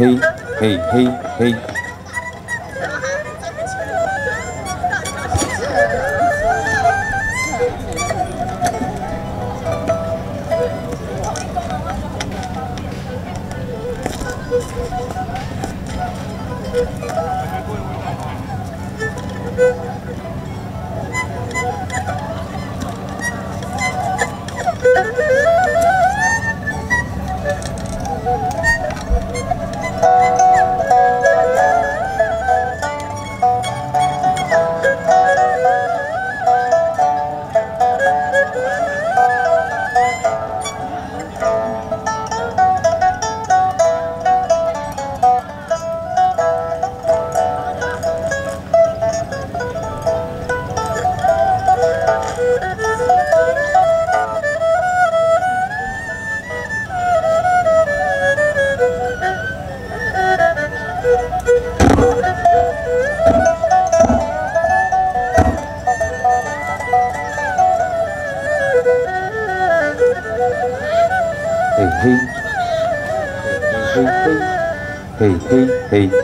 thi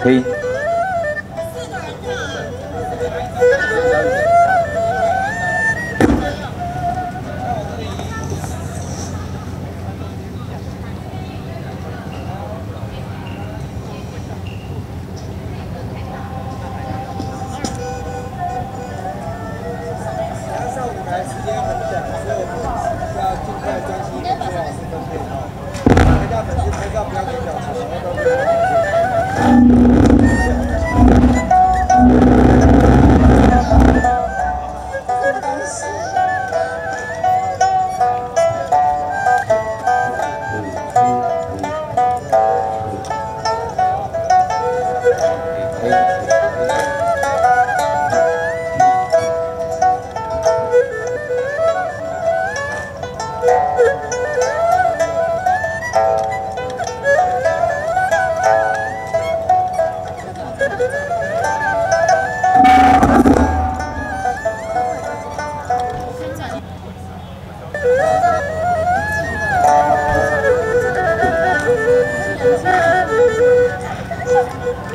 Okay.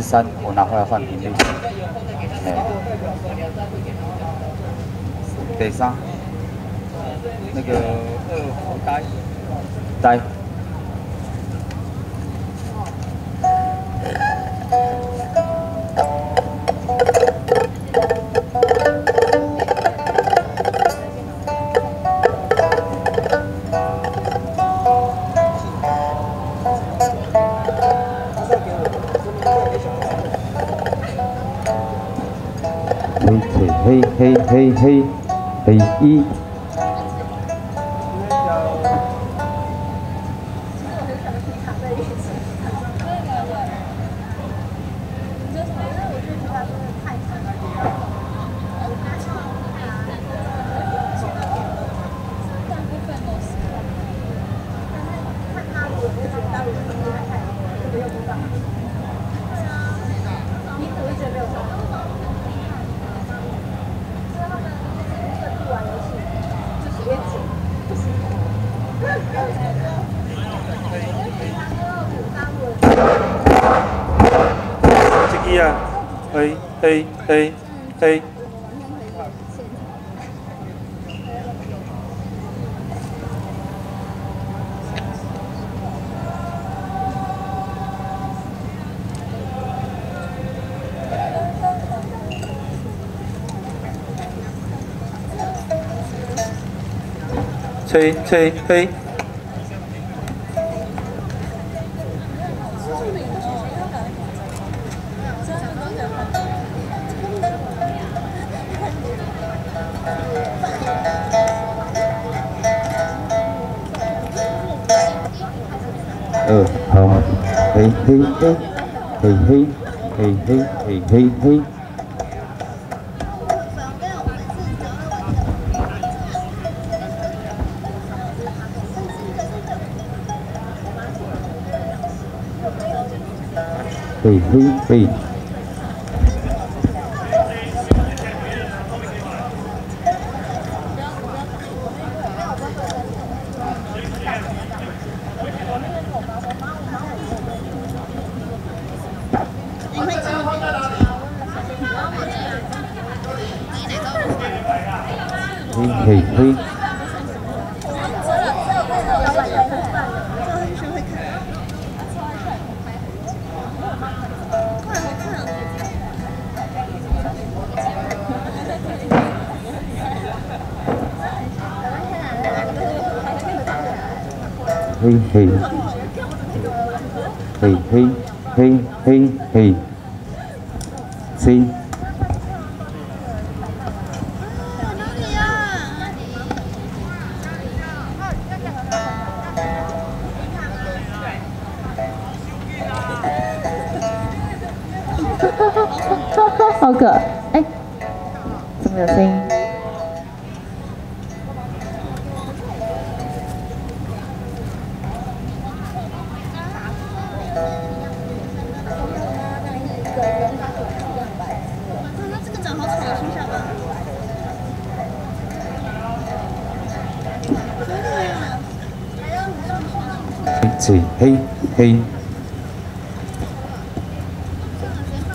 三，我拿回来换频率嘿嘿嘿，嘿一。吹吹吹。呃，好，嘿嘿嘿，嘿嘿嘿嘿嘿嘿嘿嘿。嘿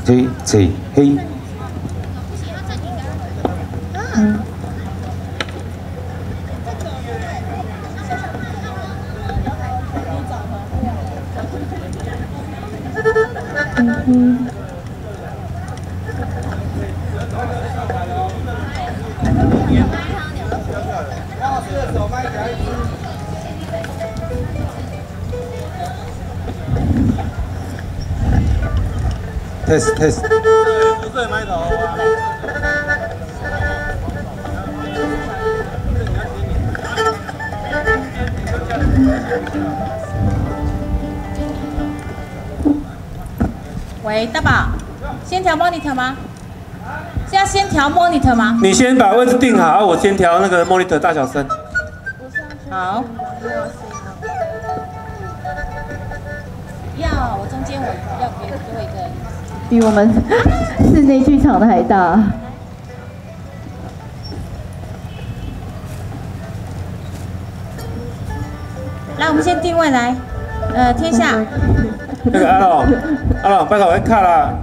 ，C C 嘿，test test，不是麦头啊。喂，大宝，先调 monitor 吗？是要先调 monitor 吗？你先把位置定好，啊我先调那个 monitor 大小声。比我们室内剧场的还大。来，我们先定位来，呃，天下，那个阿龙，阿龙，拜托我看啦，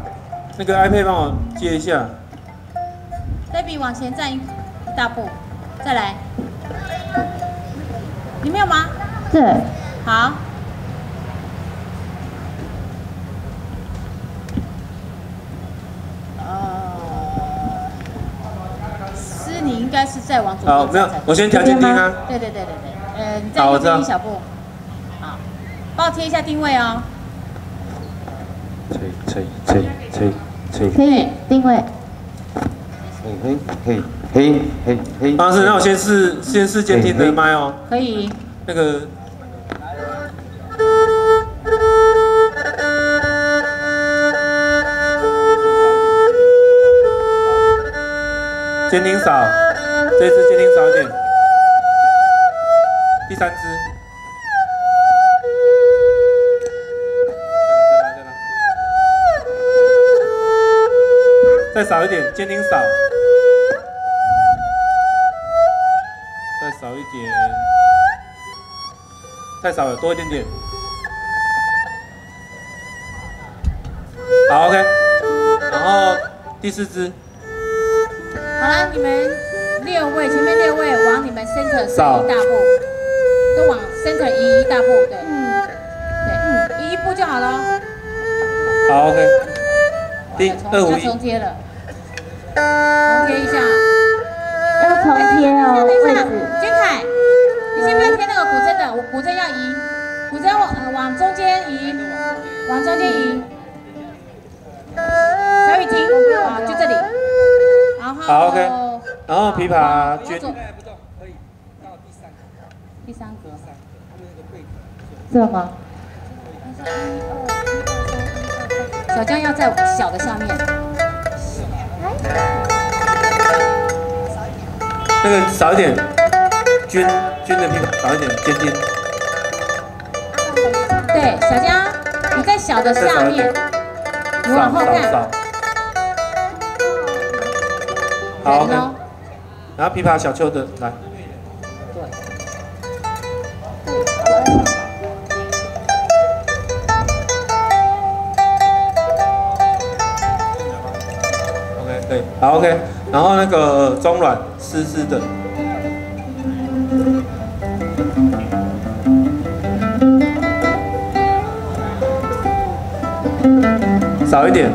那个 iPad 帮我接一下。baby 往前站一一大步，再来，你没有吗？对，好。呃，是你应该是再往左边好，没有我先调监听啊。对对对对对，呃，你再右好我知道边一小步，好，帮我贴一下定位哦。吹吹吹吹吹。可以定位。嘿嘿嘿嘿嘿。方式，那我先试先试监听的麦哦。可以。那个。监听少，这次监听少一点。第三支。再少一点，监听少。再少一点，太少了，多一点点。好，OK。然后第四支。好了，你们六位，前面六位往你们 center 移一大步，都往 center 移一大步，对，对，移一步就好了。好，OK。第二五一。重贴了，重贴一下。要重贴哦，位置。金凯，你先不要贴那个古筝的，古筝要移，古筝往呃往中间移，往中间移。小雨听，好，就这里。好，OK。然后琵琶军。第三格。第三格这吗？小江要在小的下面。那个少一点，军军的琵琶少一点，尖尖。对，小江，你在小的下面，你往后看。好，OK。然后琵琶小秋的来。对。OK，对。好，OK。然后那个中软湿湿的。少一点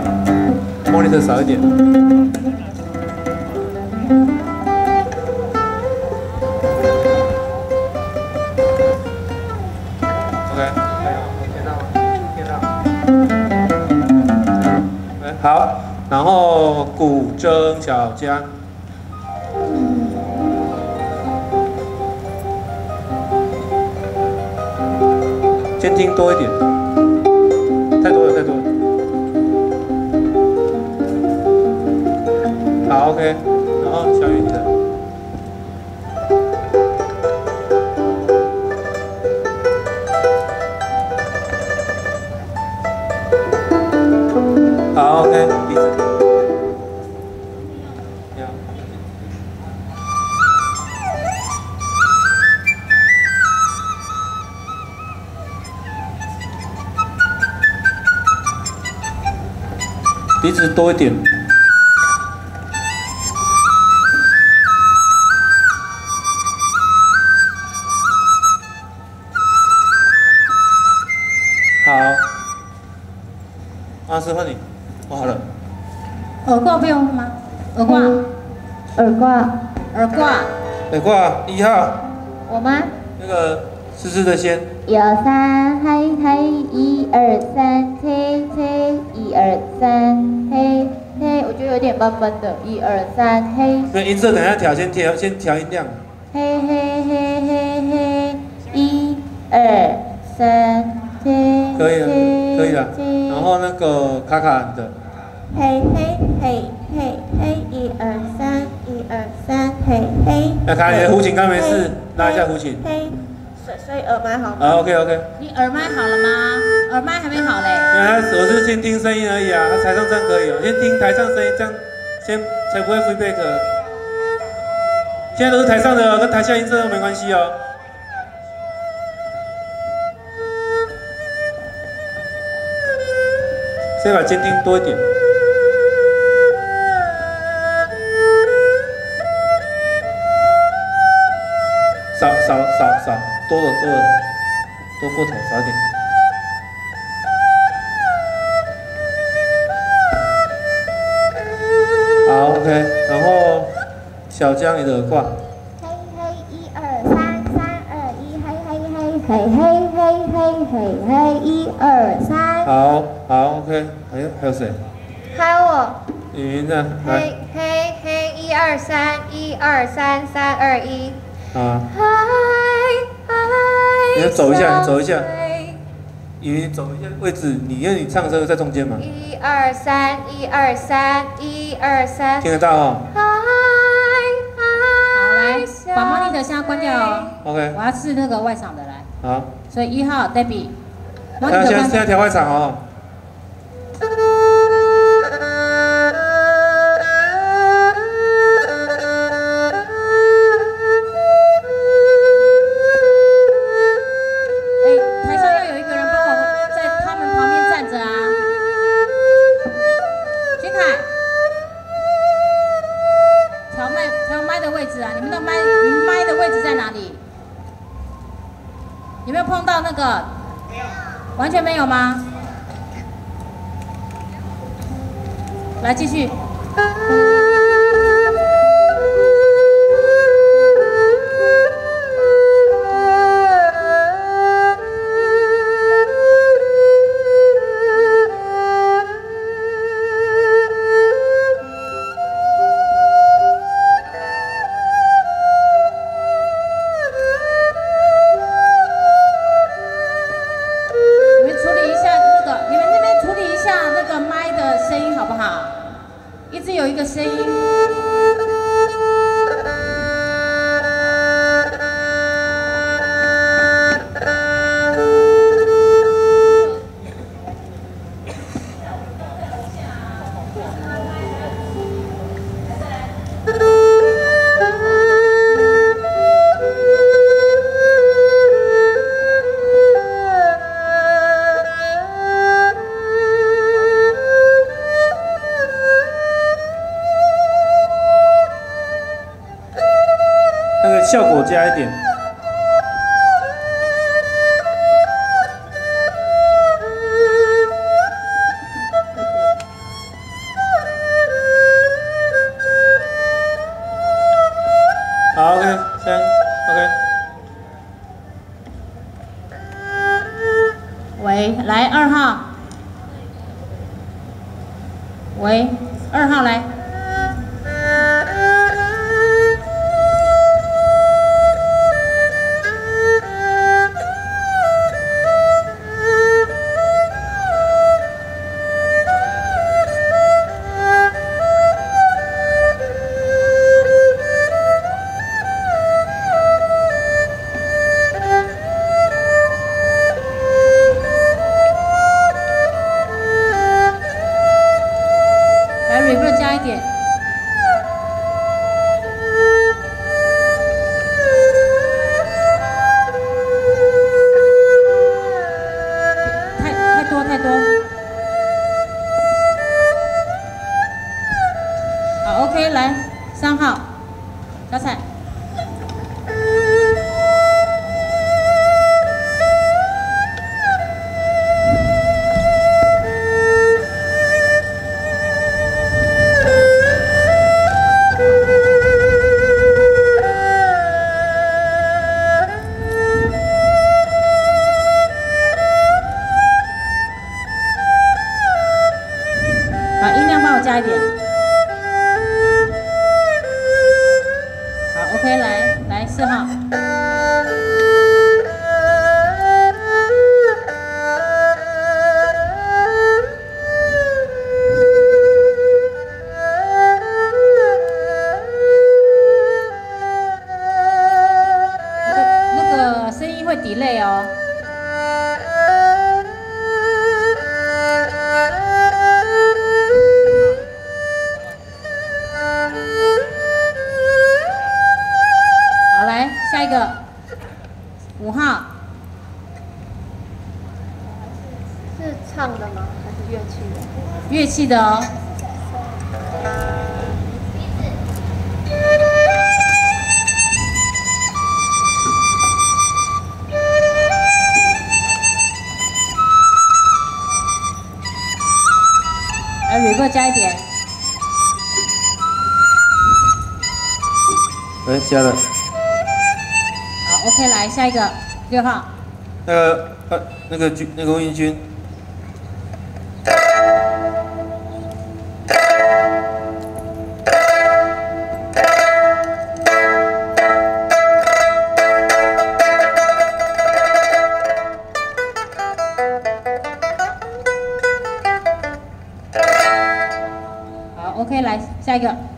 莫里特少一点。小江，监听多一点，太多了，太多了。好，OK，鼻子多一点。好，阿师换你。好了，耳挂不用吗？耳挂，耳挂，耳挂，耳挂一号。我吗？那个试试的先。一二三，嘿嘿，一二三，有点闷闷的。一二三，嘿。那音色等下调，先调，先调音量。嘿嘿嘿嘿嘿，一二三，嘿。可以了，可以了。然后那个卡卡的。嘿嘿嘿嘿嘿，一二三，一二三，嘿嘿。那卡你的胡琴刚没事，拉一下胡琴。嘿，所所以耳麦好吗？啊，OK OK。你耳麦好了吗？耳麦还没好嘞。啊，我是先听声音而已啊，台上这样可以哦，先听台上声音，这样先才不会 feedback。现在都是台上的，跟台下音色都没关系哦。先把监听多一点，少少少少，多了多了，多过头，少点。好，OK，然后小江你的挂。嘿嘿，一二三，三二一，嘿嘿嘿，嘿嘿嘿嘿嘿嘿，一二三。好。好，OK，还有还有谁？还有我。云呢？嘿嘿嘿，一一二三，一二三，三二一。啊。你要走一下，你走一下。你走一下位置，你因为你唱的时候在中间嘛。一二三，一二三，一二三。听得到哦。好，来，把 monitor 现在关掉哦。OK。我要试那个外场的来。好。所以一号 Debbie。那现在现在调外场哦。一直有一个声音。三号，的？乐器的哦。来 reverb 加一点。哎，加了。好，OK，来下一个六号。那个呃，那个军，那个温英军。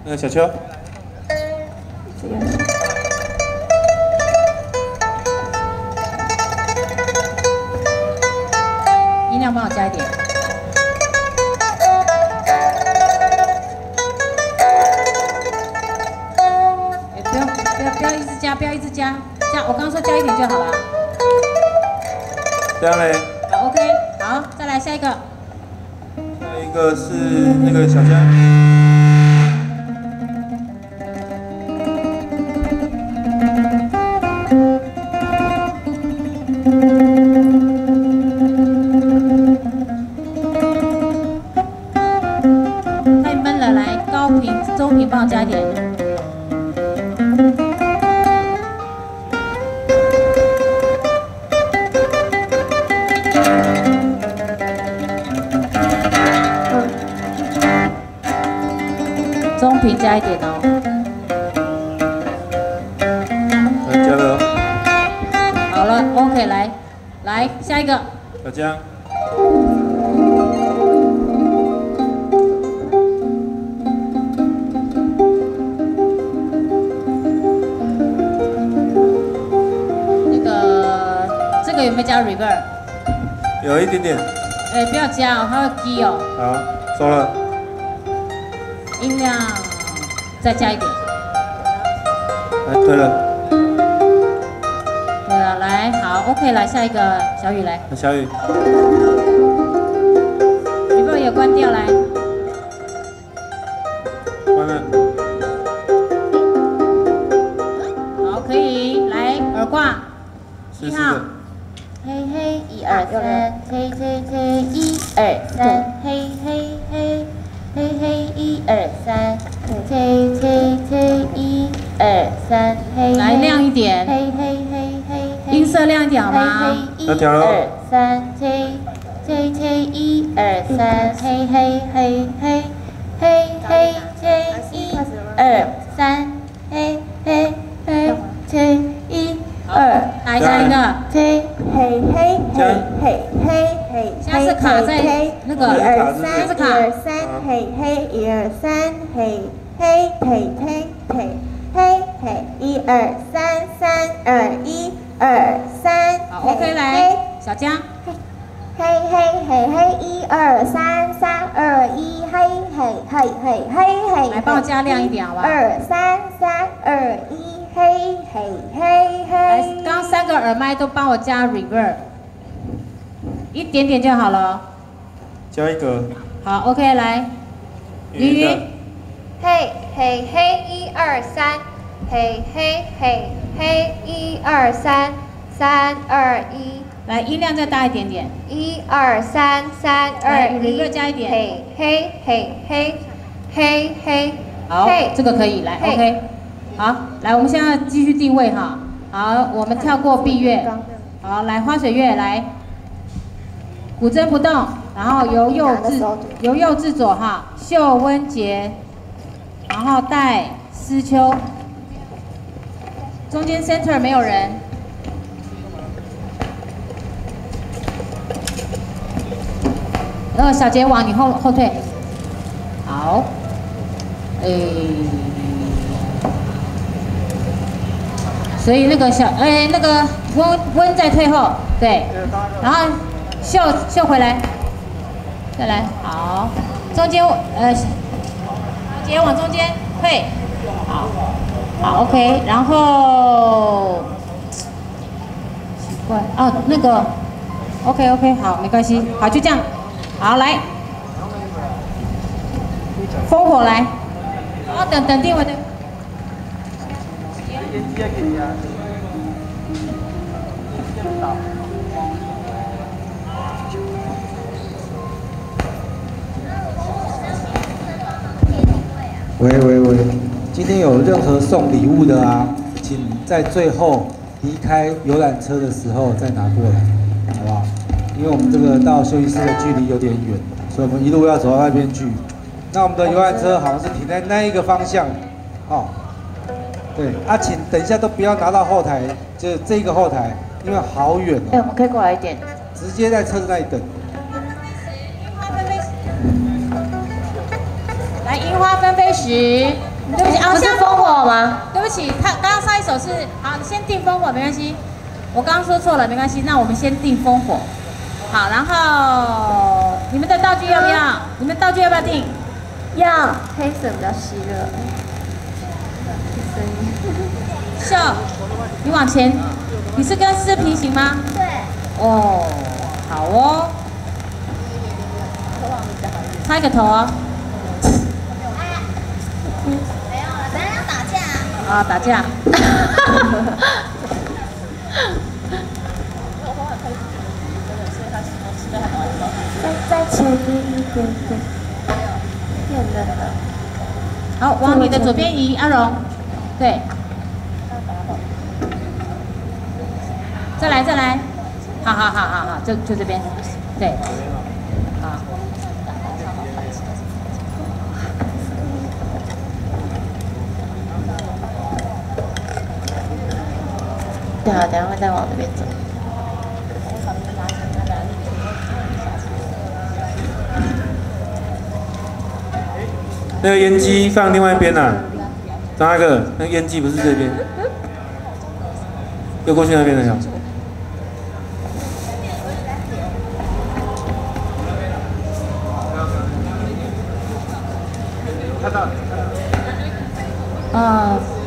那个小邱，音量帮我加一点。哎，不用，不要，不要一直加，不要一直加，加，我刚刚说加一点就好了。这样嘞，好，OK，好，再来下一个。下一个是那个小江。加 reverb？有一点点，哎，不要加哦，它会低哦。好，收了。音量再加一点。哎，对了，对了，来，好，OK，来下一个，小雨来那小雨，，reverb 也关掉来。那调了二三，一点点就好了。加一个。好，OK，来，鱼鱼，嘿嘿嘿，一二三，嘿嘿嘿嘿，一二三，三二一，来音量再大一点点。一二三，三来二一，reverb 加一点？嘿嘿嘿嘿，嘿嘿，好，这个可以，来，OK，好，来，我们现在继续定位哈。好，我们跳过闭月，好，来花水月，来，古筝不动，然后由右至由右至左哈，秀温杰，然后带思秋，中间 center 没有人。呃，小杰往你后后退，好，诶，所以那个小诶那个温温在退后，对，然后秀秀回来，再来，好，中间呃，小杰往中间退，好，好 OK，然后奇怪哦那个 OK OK 好没关系，好就这样，好来。烽火来，好，等等定位等。喂喂喂，今天有任何送礼物的啊，请在最后离开游览车的时候再拿过来，好不好？因为我们这个到休息室的距离有点远，所以我们一路要走到那边去。那我们的游览车好像是停在那一个方向，哦，对，啊，请等一下都不要拿到后台，就是这个后台，因为好远哎，我们可以过来一点。直接在车子那里等。樱花纷飞时，对不起，啊，不是烽火吗？对不起，他刚刚上一首是好，你先定烽火没关系，我刚刚说错了没关系，那我们先定烽火。好，然后你们的道具要不要？你们道具要不要定？要黑色比较吸热。秀，你往前，你是跟四平行吗？对。哦，好哦。擦一个头哦。没有了，咱俩要打架。啊，打架。再再前面一点点，变冷了。好，往你的左边移，阿荣。对。再来，再来。好好好好好，就就这边。对。对啊，等下会再往那边走。那个烟机放另外一边呐、张大哥，那个烟机不是这边，又过去那边了呀。呃。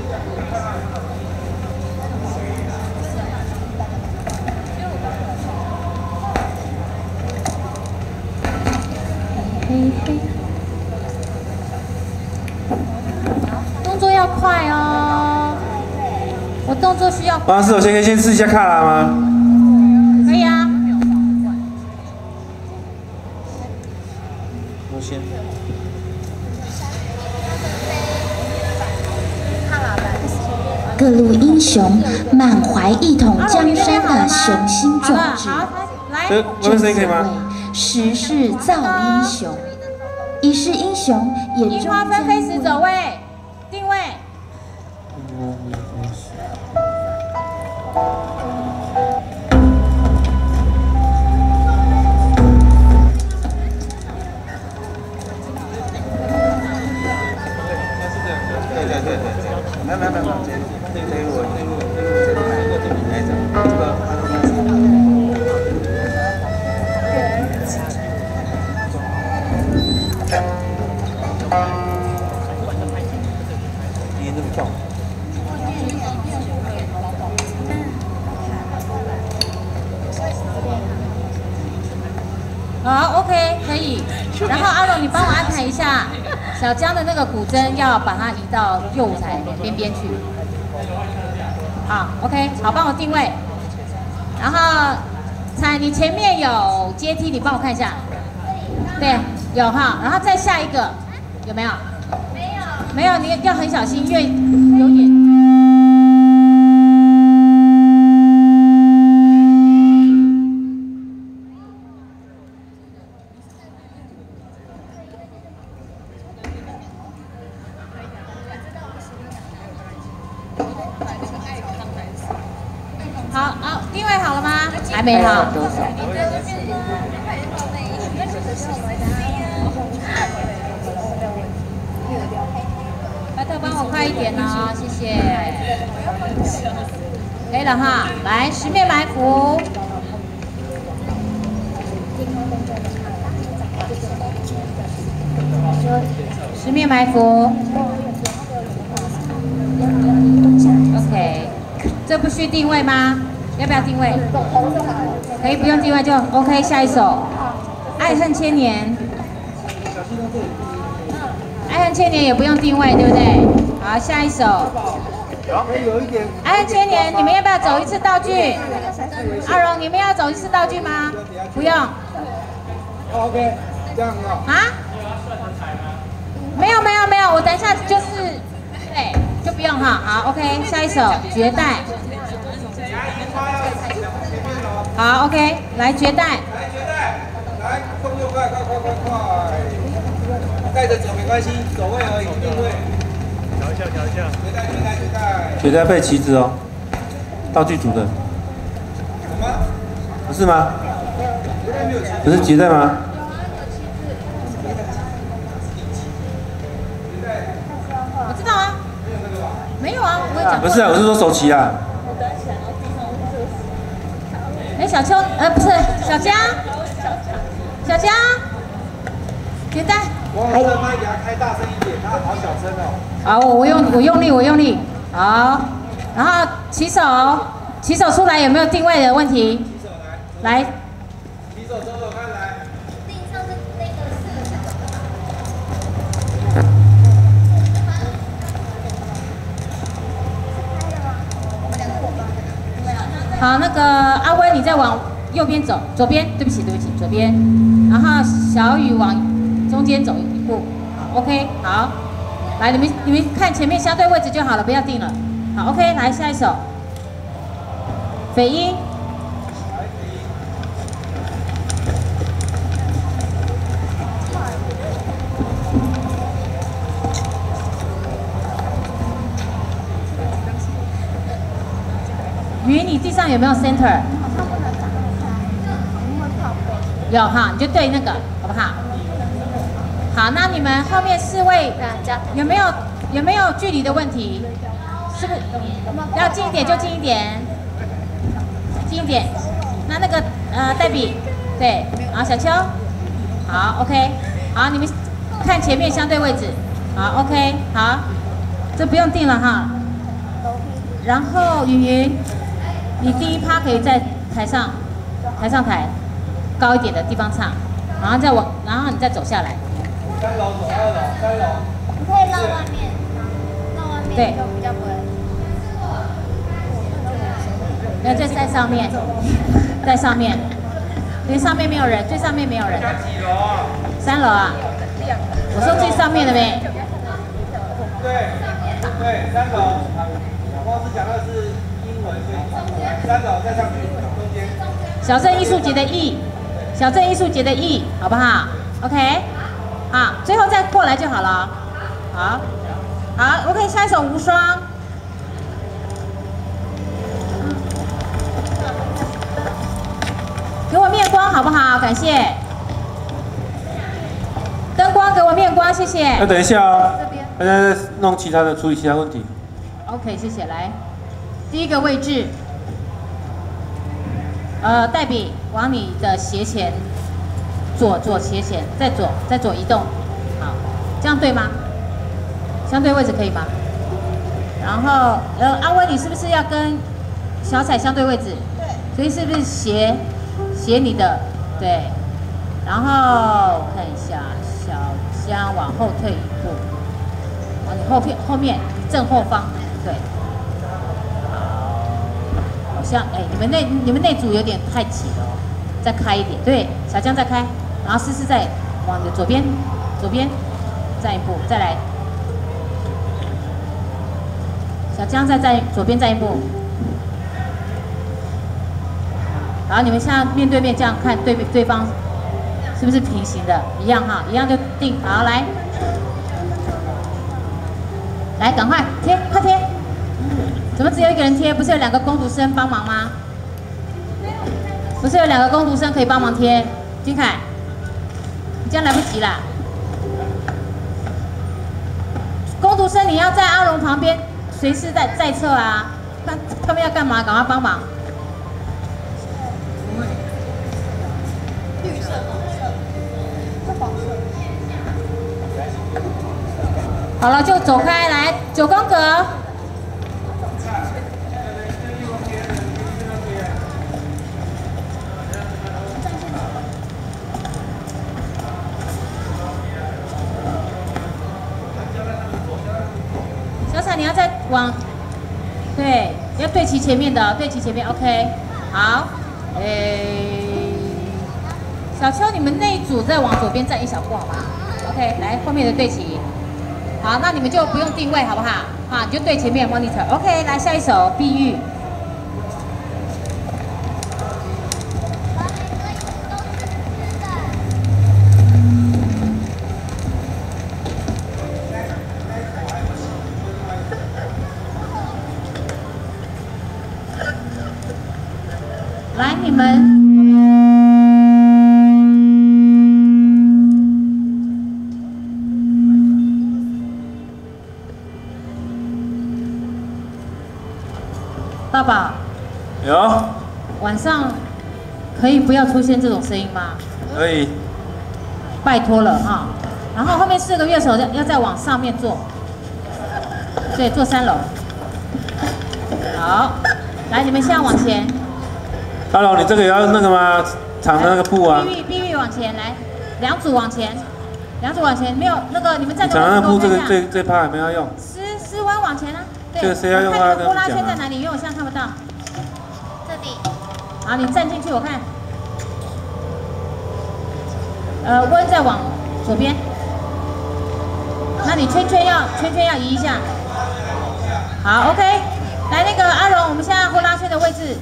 动作要快哦，我动作需要快。王老师，我先可以先试一下卡拉吗？可以啊。我先。各路英雄满怀一统江山的雄心壮志，来，这外面声音可以吗？时势造英雄，一世英雄也樱终花纷飞时走位，好，OK，可以。然后阿龙，你帮我安排一下小江的那个古筝，要把它移到右舞台边边去。好，OK，好，帮我定位。然后彩，你前面有阶梯，你帮我看一下。对，有哈。然后再下一个，有没有？没有。没有，你要很小心，因为有点。还没好。拜托帮我快一点哦，谢谢。可以了哈，来十面埋伏。十面埋伏。OK，这不需定位吗？要不要定位？可以不用定位就 OK。下一首《爱恨千年》，爱恨千年也不用定位，对不对？好，下一首《爱恨千年》，你们要不要走一次道具？阿荣，你们要走一次道具吗？不用。OK，这样啊。啊？没有没有没有，我等一下就是，对，就不用哈。好，OK，下一首《绝代》。好，OK，来绝代。来绝代，来动作快，快快快快！带着走没关系，走位而已，定位。调一下，调一下。绝代，绝代，绝代。绝代配旗子哦，道具组的。什么？不是吗？绝代没有旗子。不是绝代吗？我知道啊，没有啊，我会讲。不是啊，我是说手旗啊。哎，小秋，呃，不是小江，小江，别带。我把这麦给他开大声一点，他好小声哦。好，我我用我用力，我用力。好，然后起手，起手出来有没有定位的问题？来。起手走走看来。地上是那个四好，那个阿威，你再往右边走，左边，对不起，对不起，左边。然后小雨往中间走一步，好，OK，好。来，你们你们看前面相对位置就好了，不要定了。好，OK，来下一首。匪音。云，你地上有没有 center？有哈，你就对那个，好不好？好，那你们后面四位有没有有没有距离的问题？是不是要近一点就近一点，近一点。那那个呃，黛比，对，好，小秋，好，OK，好，你们看前面相对位置，好，OK，好，这不用定了哈。然后云云。你第一趴可以在台上，台上台高一点的地方唱，然后再往，然后你再走下来。三楼走二楼，三楼。你可以绕外面，绕外面就比较不会。那在在上面，在上面，因为上面没有人，最上面没有人。几楼啊？三楼啊。我说最上面的呗？对，对，三楼。光是讲的是。小镇艺术节的艺，小镇艺术节的艺，好不好？OK，好，最后再过来就好了。好，好，OK，下一首无双。给我面光好不好？感谢。灯光给我面光，谢谢。那等一下哦，大家弄其他的，处理其他问题。OK，谢谢，来。第一个位置，呃，代笔往你的斜前，左左斜前，再左再左移动，好，这样对吗？相对位置可以吗？然后，呃，阿威，你是不是要跟小彩相对位置？对。所以是不是斜斜你的？对。然后看一下，小江往后退一步，往你后片后面正后方，对。像哎，你们那你们那组有点太挤了，再开一点。对，小江再开，然后思思再往你的左边，左边站一步，再来。小江再站左边站一步，然后你们现在面对面这样看对对方是不是平行的？一样哈，一样就定好来，来赶快，怎么只有一个人贴？不是有两个工读生帮忙吗？不是有两个工读生可以帮忙贴？金凯，你这样来不及啦！工读生你要在阿龙旁边，随时在在测啊！他他们要干嘛？赶快帮忙！绿色、黄色，这黄色。好了，就走开，来九宫格。你要再光，对，要对齐前面的，对齐前面，OK，好，诶，小邱，你们那一组再往左边站一小步，好吧？OK，来后面的对齐，好，那你们就不用定位，好不好？好，你就对前面 monitor，OK，来下一首碧玉。你们？爸爸。有晚上可以不要出现这种声音吗？可以。拜托了啊然后后面四个乐手要要再往上面坐。对坐三楼。好来你们现在往前。Hello，你这个也要那个吗？长的那个布啊。碧玉，碧玉往前来，两组往前，两组往前，没有那个你们站长的那个布这个这这趴没有用。丝丝温往前啊。这个谁要用啊？呼啦圈在哪里？因为我现在看不到。这里。好，你站进去，我看。呃，温再往左边。那你圈圈要圈圈要移一下。好，OK。来，那个阿荣，我们现在呼啦圈的位置，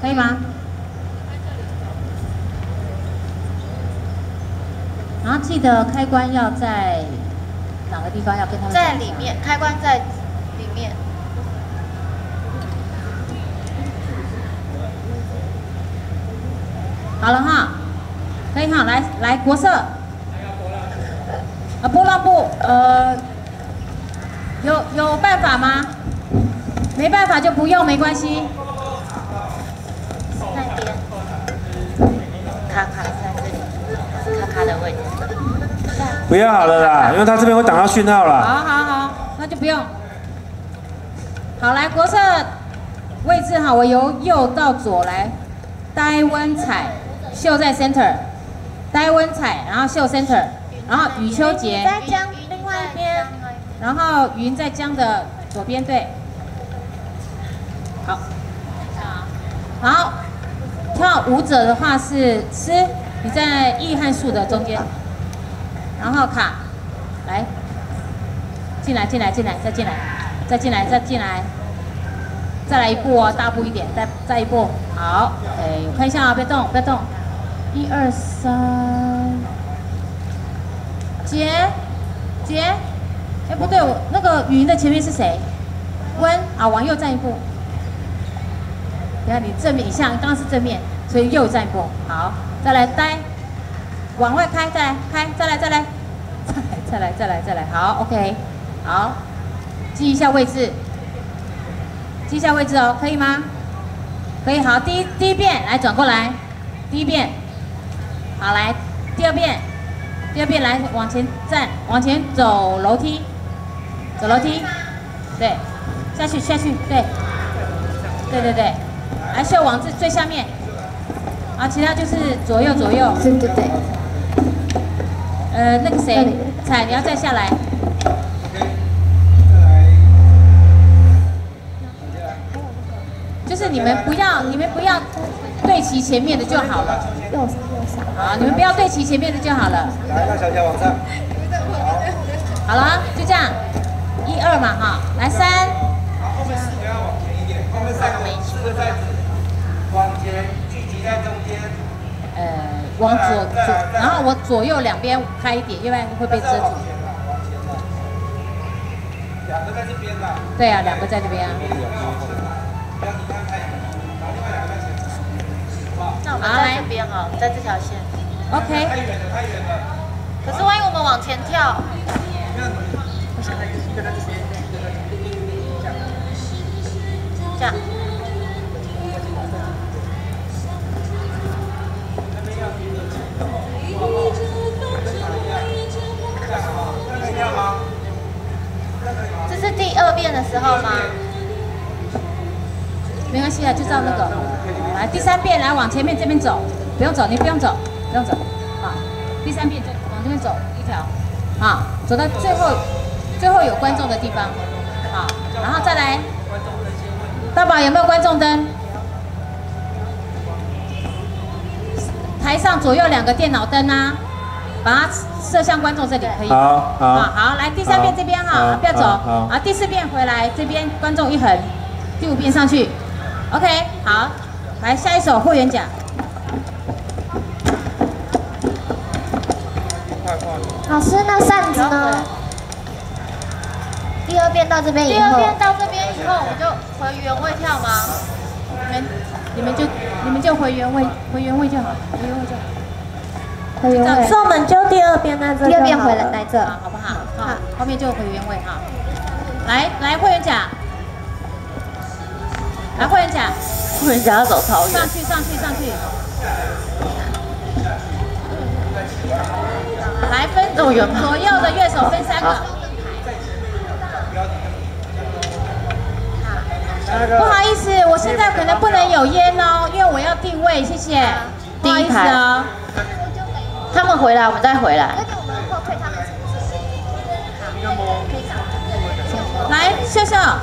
可以吗？然后记得开关要在哪个地方？要跟他们在里面，开关在里面。好了哈，可以哈，来来国色。啊，波浪布，呃，有有办法吗？没办法就不用，没关系。那边，卡卡在这里，卡卡的位置。不要好了啦，因为他这边会挡到讯号了。好好好，那就不用。好，来国色位置哈，我由右到左来，呆温彩秀在 center，呆温彩，然后秀 center，然后雨秋杰在江另外一边，然后云在江的左边对。好，好，跳舞者的话是诗，你在易和树的中间，然后卡，来，进来进来进来再进来，再进来再进来，再来。一步哦，大步一点，再再一步，好，哎，我看一下啊，别动别动，一二三，姐姐，哎不对，我那个云的前面是谁？温啊，往右站一步。你看，你正面，你像刚刚是正面，所以右站一步。好，再来。呆，往外开，再来开，再来再来，再来再来 再来，再来好，OK，好，记一下位置，记一下位置哦，可以吗？可以，好，第一第一遍来转过来，第一遍，好来，第二遍，第二遍来往前站，往前走楼梯，走楼梯，对，下去下去，对，对对对。来秀往最最下面，啊，其他就是左右左右。对对对。呃，那个谁，彩，你要再下来。就是你们不要，你们不要对齐前面的就好了。右上右上。好，你们不要对齐前面的就好了。来，让小乔往上。好了，就这样，一二嘛哈，来三。后面四个要往前一点，后面三个四个在。往前聚集在中间，呃，往左左，然后我左右两边开一点，要不然会被遮住。两个在这边的。对啊，两个在这边啊。那我们在这边哦，在这条线。OK。太远了，太远了。可是万一我们往前跳，这样。第二遍的时候吗？没关系啊，就照那个。来，第三遍来往前面这边走，不用走，你不用走，不用走。啊，第三遍就往这边走一条，啊，走到最后，最后有观众的地方，好，然后再来。大宝有没有观众灯？台上左右两个电脑灯啊，把它射向观众这里可以。好，好，好，来第三遍这边哈，不要走。好，第四遍回来这边观众一横，第五遍上去。OK，好，来下一首霍元甲。老师，那扇子呢？第二遍到这边以后。第二遍到这边以后，我就回原位跳吗？你们，你们就，你们就回原位，回原位就好，回原位就好。回原位。所以我们就第二遍在这。第二遍回来来这，好不好？好，后面就回原位哈。来来，会员甲，来会员甲。人家要走超远。上去，上去，上去。来分左右左右的乐手分三个。不好意思，我现在可能不能有烟哦，因为我要定位，谢谢。不好意思哦。他们回来，我们再回来。来，笑笑。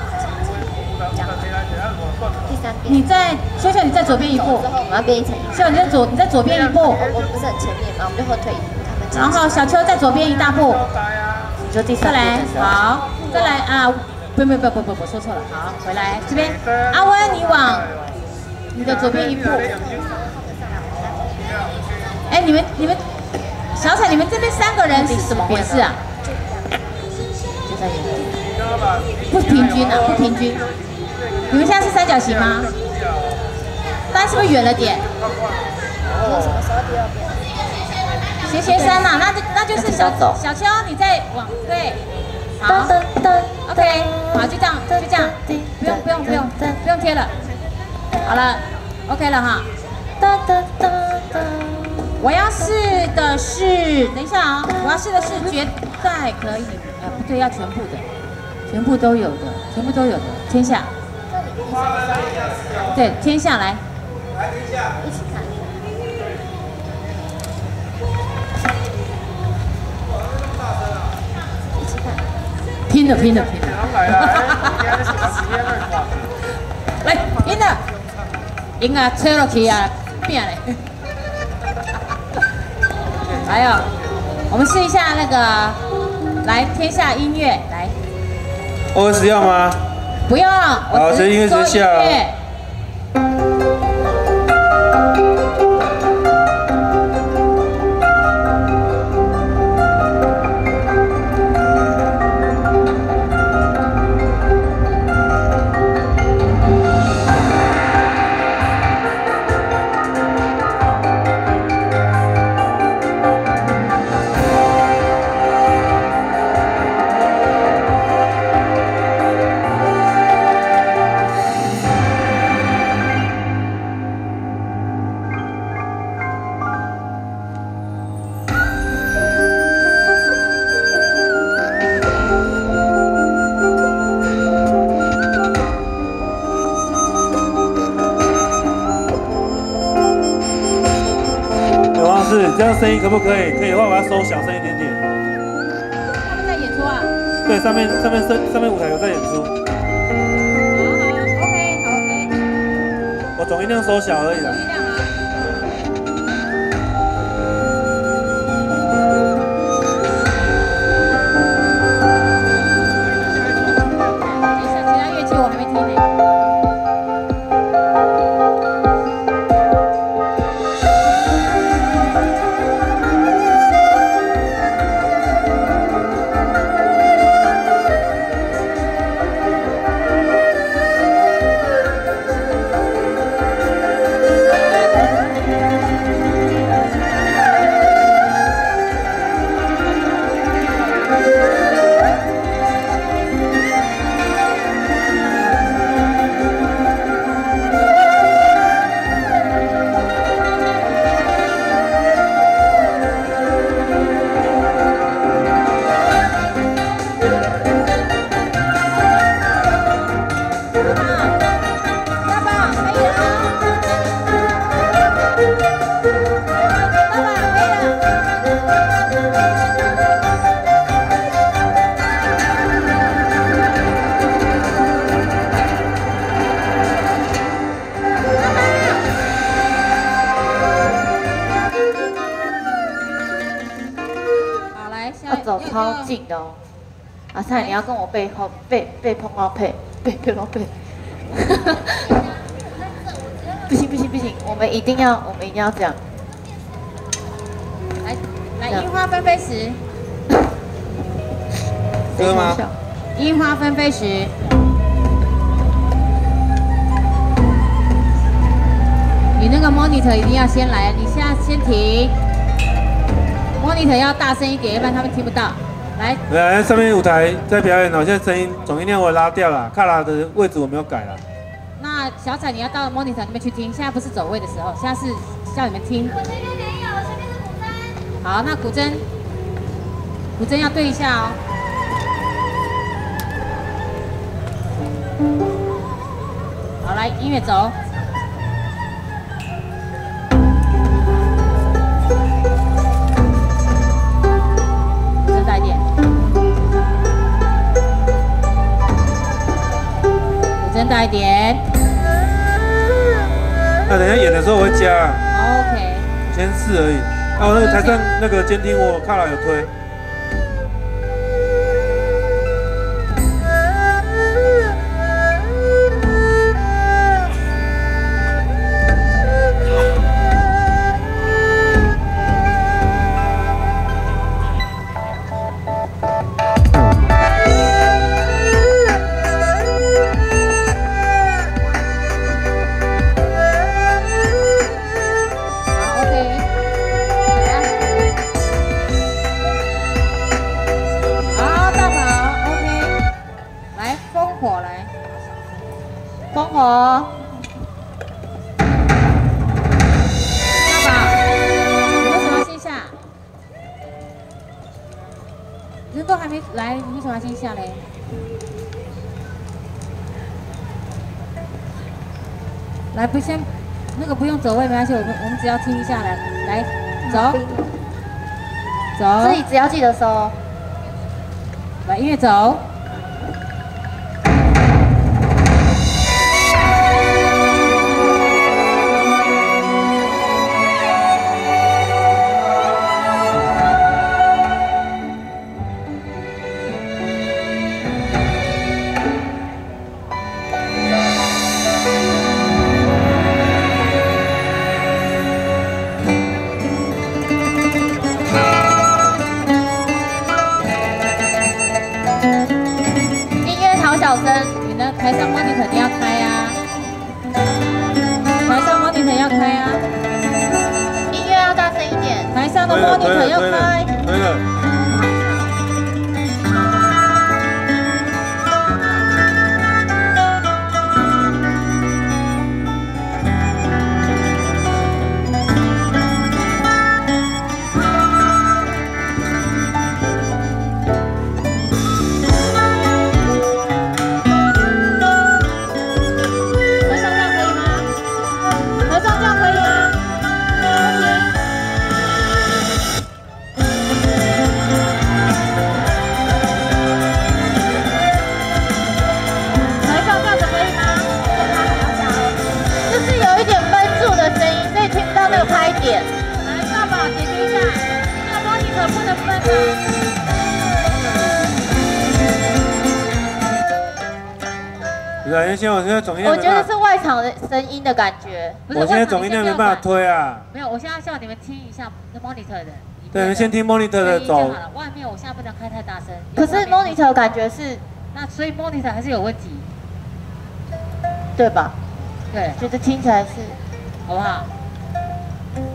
第三边。你在笑笑，你在左边一步。我们要变一层。秀，你在左，你在左边一步。我们不是很前面吗？我们就后退一步。然后小秋在左边一大步。你说第三。再来，好，再来啊！不不不不不不，说错了。好，回来这边。阿温，你往你的左边一步。哎，你们你们，小彩，你们这边三个人是怎么回事啊？就在原地。不平均啊，不平均。你们现在是三角形吗？大家是不是远了点？什么时候第二遍？斜斜山呐，那就那就是小小秋，你再往对，好，OK，好，就这样，就这样，不用不用不用不用贴了，好了，OK 了哈。我要试的是，等一下啊，我要试的是绝代可以，呃，不对，要全部的，全部都有的，全部都有的，天下。对，天下来。来，天下，一起看。拼了，拼了，拼了！来，拼了！赢啊，吹落去啊，变嘞！还有，我们试一下那个，来天下音乐，来。我需要吗？不用，好，这音乐学校。这样声音可不可以？可以的话，我要收小声一点点。他们在演出啊？对，上面上面上上面舞台有在演出。好好，OK，好 OK。我总音量收小而已啦。近的哦，阿菜，你要跟我背后背背碰到背背背到背，不行不行不行，我们一定要我们一定要这样。来来，樱花纷飞时，歌吗？樱花纷飞时，你那个 monitor 一定要先来，你现在先停。monitor 要大声一点，要不然他们听不到。来，来上面舞台在表演哦，现在声音总音量我拉掉了，卡拉的位置我没有改了。那那小彩你要到 monitor 那边去听，现在不是走位的时候，现在是叫你们听。我这边没有，这边是古筝。好，那古筝，古筝要对一下哦。好，来音乐走。古筝带一点。那等一下演的时候我会加，OK。先试而已。哦，那个台上那个监听我看了有推。走位没关系，我们我们只要听一下来，来，走，走，这里只要记得收。来音乐走。声音的感觉。不是我现在总音量没办法。推啊。没有，我现在叫你们听一下那 monitor 的。对，你们先听 monitor 的走声音就好。了。外面我现在不能开太大声。可是 monitor 感觉是那所以 monitor 还是有问题，对吧？对，觉得听起来是好不好？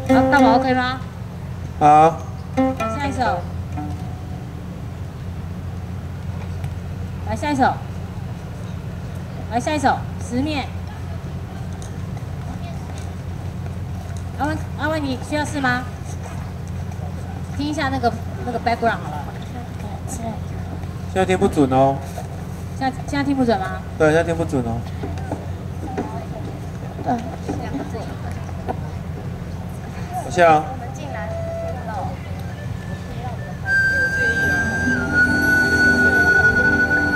好，大宝 OK 吗？好，下一首，来下一首，来下一首，十面。阿文，阿文，你需要试吗？听一下那个那个 background 好了。现在听不准哦。现在现在听不准吗？对，现在听不准哦。对。好像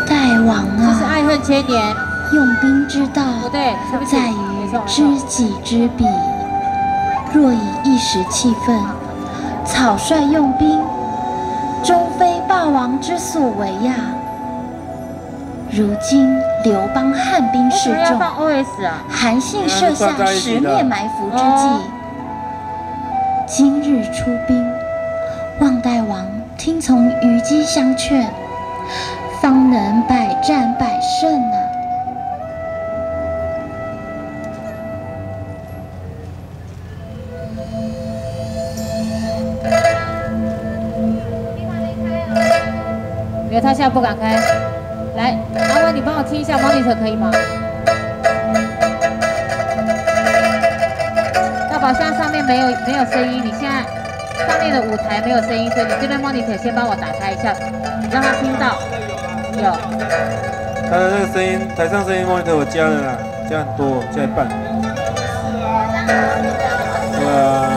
大王啊，这是爱恨千年，用兵之道在于知己知彼。若以一时气愤，草率用兵，终非霸王之所为呀。如今刘邦汉兵为示众？韩信设下十面埋伏之计哦。今日出兵，望大王听从虞姬相劝，方能百战百胜啊！现在不敢开。来，阿烦，你帮我听一下 monitor 可以吗？大宝，现在上面没有没有声音，你现在上面的舞台没有声音，所以你这边 monitor 先帮我打开一下，让他听到。有。他的那个声音，台上声音 monitor 我加了啦，加很多，加一半。对啊。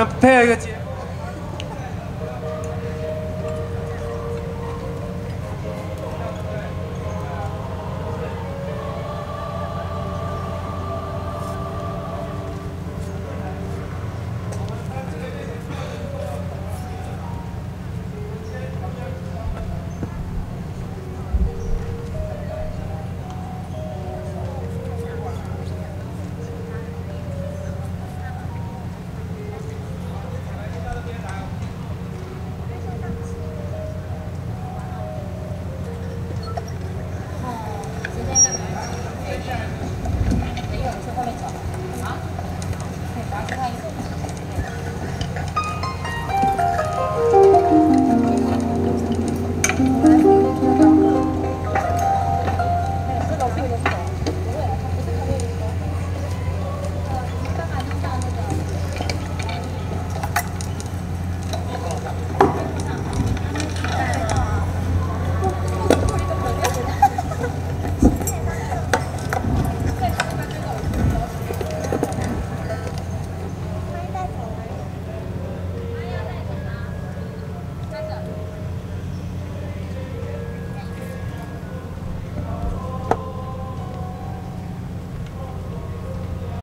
你们配合一个。